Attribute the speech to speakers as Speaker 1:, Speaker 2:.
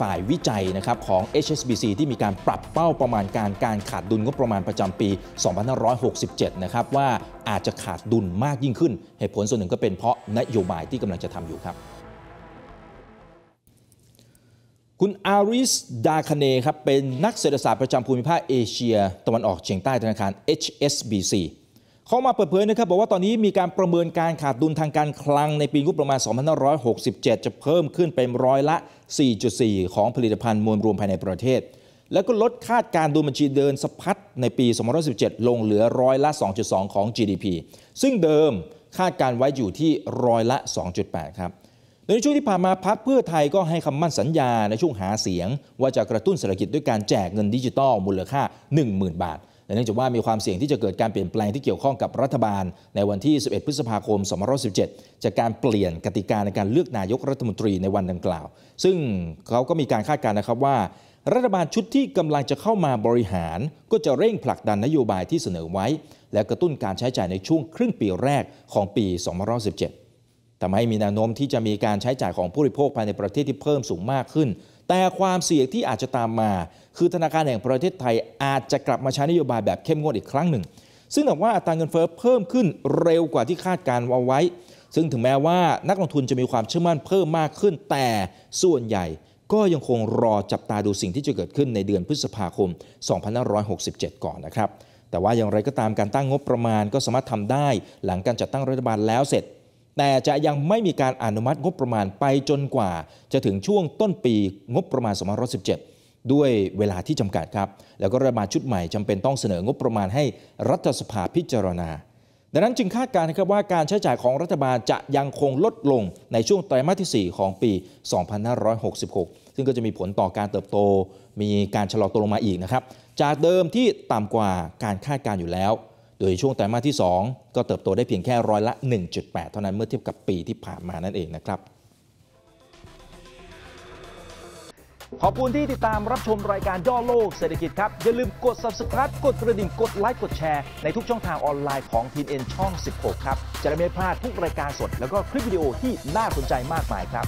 Speaker 1: ฝ่ายวิจัยนะครับของ HSBC ที่มีการปรับเป้าประมาณการการขาดดุลงบประมาณประจำปี 2567 นะครับว่าอาจจะขาดดุลมากยิ่งขึ้น เหตุผลส่วนหนึ่งก็เป็นเพราะนโยบายที่กำลังจะทำอยู่ครับคุณอาริส ดาคเนครับ เป็นนักเศรษฐศาสตร์ประจำภูมิภาคเอเชีย ตะวันออกเฉียงใต้ธนาคาร HSBC เขามาเปิดเผยนะครับบอกว่าตอนนี้มีการประเมินการขาดดุลทางการคลังในปีงบประมาณ 2567 จะเพิ่มขึ้นเป็นร้อยละ 4.4 ของผลิตภัณฑ์มวลรวมภายในประเทศ แล้วก็ลดคาดการดูบัญชีเดินสะพัดในปี 2017 ลงเหลือร้อยละ 2.2 ของ GDP ซึ่งเดิมคาดการไว้อยู่ที่ร้อยละ 2.8 ครับในช่วงที่ผ่านมาพักเพื่อไทยก็ให้คำมั่นสัญญาในช่วงหาเสียง ว่าจะกระตุ้นเศรษฐกิจด้วยการแจกเงินดิจิตอลมูลค่า 10,000 บาท เนื่องจากว่ามีความเสี่ยงที่จะเกิดการเปลี่ยนแปลงที่เกี่ยวข้องกับรัฐบาล ในวันที่ 11 พฤษภาคม2017 จากการเปลี่ยนกติกาในการเลือกนายกรัฐมนตรีในวันดังกล่าว ซึ่งเขาก็มีการคาดการณ์นะครับว่า รัฐบาลชุดที่กำลังจะเข้ามาบริหาร ก็จะเร่งผลักดันนโยบายที่เสนอไว้ และกระตุ้นการใช้จ่ายในช่วงครึ่งปีแรกของปี2017ทำให้มีแนวโน้มที่จะมีการใช้จ่ายของผู้บริโภคภายในประเทศที่เพิ่มสูงมากขึ้น แต่ความเสี่ยงที่อาจจะตามมา คือธนาคารแห่งประเทศไทยอาจจะกลับมาใช้นโยบายแบบเข้มงวดอีกครั้งหนึ่ง ซึ่งหากว่าอัตราเงินเฟ้อเพิ่มขึ้นเร็วกว่าที่คาดการเอาไว้ ซึ่งถึงแม้ว่านักลงทุนจะมีความเชื่อมั่นเพิ่มมากขึ้น แต่ส่วนใหญ่ก็ยังคงรอจับตาดูสิ่งที่จะเกิดขึ้นในเดือนพฤษภาคม 2567 ก่อนนะครับ แต่ว่าอย่างไรก็ตามการตั้งงบประมาณก็สามารถทำได้ หลังการจัดตั้งรัฐบาลแล้วเสร็จ แต่จะยังไม่มีการอนุมัติงบประมาณไปจนกว่า จะถึงช่วงต้นปีงบประมาณ 2517 ด้วยเวลาที่จำกัดครับ แล้วก็รัฐบาลชุดใหม่จำเป็นต้องเสนองบประมาณให้รัฐสภาพิจารณา ดังนั้นจึงคาดการณ์นะครับว่าการใช้จ่ายของรัฐบาลจะยังคงลดลงในช่วงไตรมาสที่ 4 ของปี 2566 ซึ่งก็จะมีผลต่อการเติบโต มีการชะลอตัวลงมาอีกนะครับ จากเดิมที่ต่ำกว่าการคาดการณ์อยู่แล้ว โดยช่วงไตรมาสที่ 2 ก็เติบโตได้เพียงแค่ร้อยละ 1.8 เท่านั้นเมื่อเทียบกับปีที่ผ่านมานั่นเองนะครับ
Speaker 2: ขอบคุณที่ติดตามรับชมรายการย่อโลกเศรษฐกิจครับ อย่าลืมกด subscribe กดกระดิ่งกดไลค์กดแชร์ในทุกช่องทางออนไลน์ของทีเอนช่อง 16 ครับ จะได้ไม่พลาดทุกรายการสด แล้วก็คลิปวิดีโอที่น่าสนใจมากมายครับ